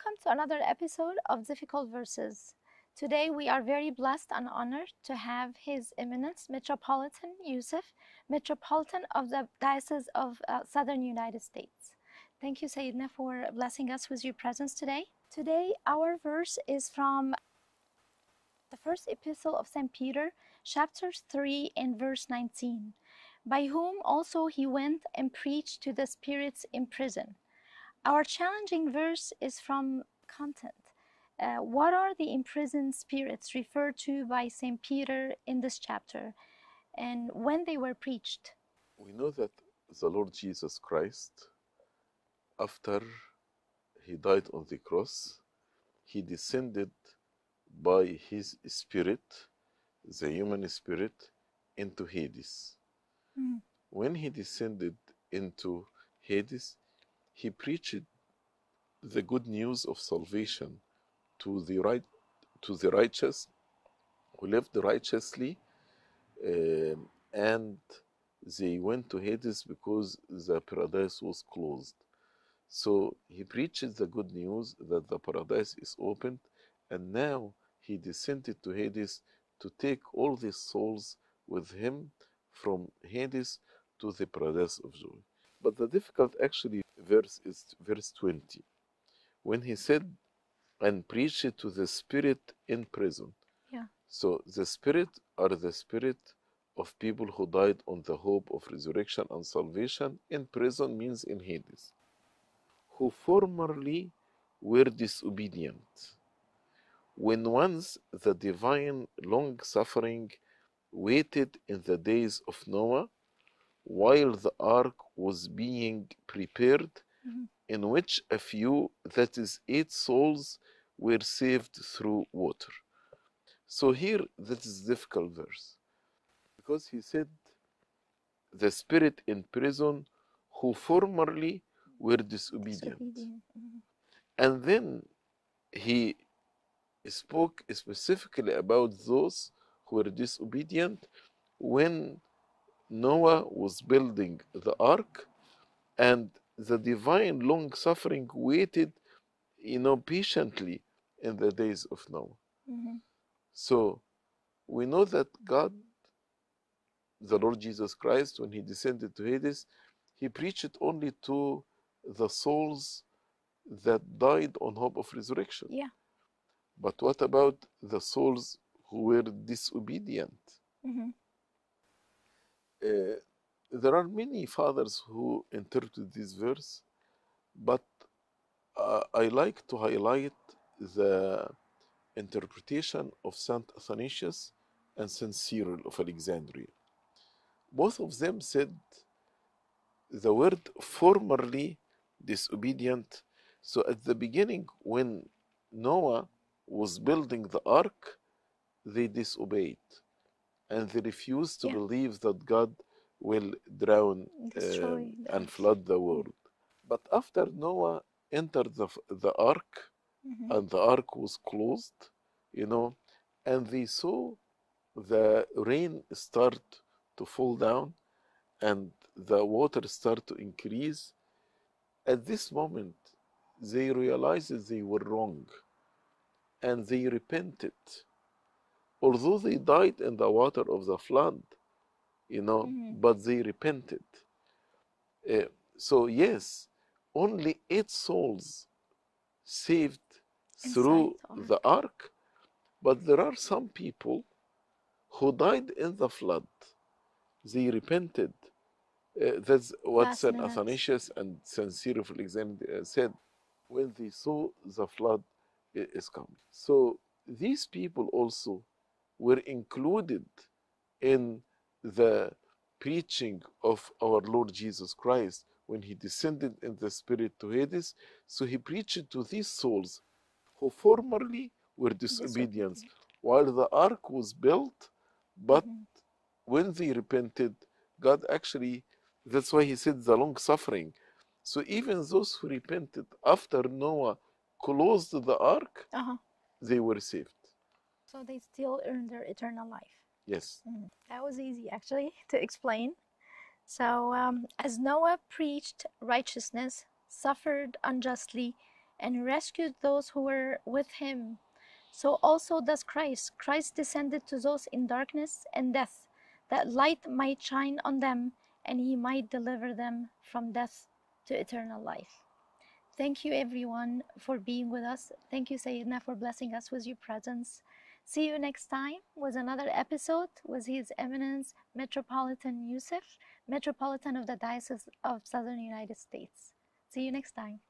to another episode of Difficult Verses. Today we are very blessed and honored to have His Eminence Metropolitan Youssef, Metropolitan of the Diocese of uh, Southern United States. Thank you, Sayyidina, for blessing us with your presence today. Today our verse is from the first epistle of St. Peter, chapter 3 and verse 19, by whom also he went and preached to the spirits in prison. Our challenging verse is from content. Uh, what are the imprisoned spirits referred to by St. Peter in this chapter and when they were preached? We know that the Lord Jesus Christ, after he died on the cross, he descended by his spirit, the human spirit, into Hades. Mhm. When he descended into Hades, he preached the good news of salvation to the right to the righteous who lived righteously um, and they went to Hades because the paradise was closed. So he preaches the good news that the paradise is opened, and now he descended to Hades to take all these souls with him from Hades to the paradise of joy. But the difficult actually verse is verse 20, when he said, and preach it to the spirit in prison. Yeah. So the spirit are the spirit of people who died on the hope of resurrection and salvation. In prison means in Hades. Who formerly were disobedient. When once the divine long suffering waited in the days of Noah, while the ark was being prepared, Mhm. in which a few, that is, eight souls, were saved through water. So here, that is difficult verse, because he said, "The spirit in prison, who formerly were disobedient,", Disobedient. Mhm. and then he spoke specifically about those who were disobedient when Noah was building the ark and the divine long suffering waited you know patiently in the days of Noah. Mhm. So we know that God, the Lord Jesus Christ, when he descended to Hades, he preached only to the souls that died on hope of resurrection. Yeah. But what about the souls who were disobedient? Mhm. There are many fathers who interpret this verse, but uh, I like to highlight the interpretation of Saint Athanasius and Saint Cyril of Alexandria. Both of them said the word formerly disobedient. So at the beginning, when Noah was building the ark, they disobeyed and they refused to Yeah. believe that God will drown um, and flood the world. But after Noah entered the, the ark, Mhm. and the ark was closed, you know, and they saw the rain start to fall down and the water start to increase. At this moment, they realized they were wrong and they repented. Although they died in the water of the flood, you know, Mhm. but they repented. Uh, so, yes, only eight souls saved through Inside the ark, but there are some people who died in the flood. They repented. Uh, that's what Last St. minute. Athanasius and St. Cyril of Alexandria said when they saw the flood is coming. So these people also were included in the preaching of our Lord Jesus Christ when he descended in the spirit to Hades. So he preached to these souls who formerly were disobedient while the ark was built, but Mhm. when they repented, God actually, that's why he said the long suffering. So even those who repented after Noah closed the ark, Uh-huh. they were saved. So they still earn their eternal life. Yes. Mm, That was easy actually to explain. So, um, as Noah preached righteousness, suffered unjustly, and rescued those who were with him. So also does Christ. Christ descended to those in darkness and death, that light might shine on them and he might deliver them from death to eternal life. Thank you, everyone, for being with us. Thank you, Sayyidina, for blessing us with your presence. See you next time with another episode with His Eminence Metropolitan Youssef, Metropolitan of the Diocese of Southern United States. See you next time.